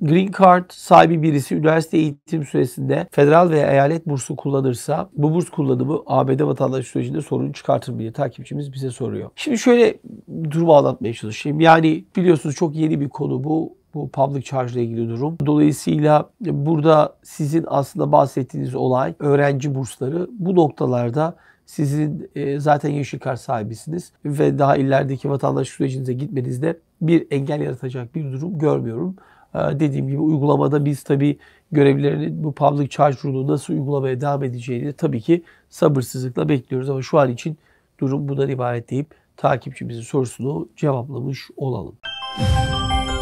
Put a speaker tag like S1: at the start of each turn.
S1: Green Card sahibi birisi üniversite eğitim süresinde federal veya eyalet bursu kullanırsa bu burs kullanımı ABD vatandaş sürecinde sorun çıkartır mı diye takipçimiz bize soruyor. Şimdi şöyle durumu anlatmaya çalışayım. Yani biliyorsunuz çok yeni bir konu bu bu public charge ile ilgili durum. Dolayısıyla burada sizin aslında bahsettiğiniz olay öğrenci bursları bu noktalarda sizin e, zaten yeşil kart sahibisiniz ve daha ilerideki vatandaş sürecinize gitmenizde bir engel yaratacak bir durum görmüyorum. E, dediğim gibi uygulamada biz tabii görevlilerinin bu public charge rule'u nasıl uygulamaya devam edeceğini tabii ki sabırsızlıkla bekliyoruz ama şu an için durum bundan ibaret deyip takipçimizin sorusunu cevaplamış olalım. Música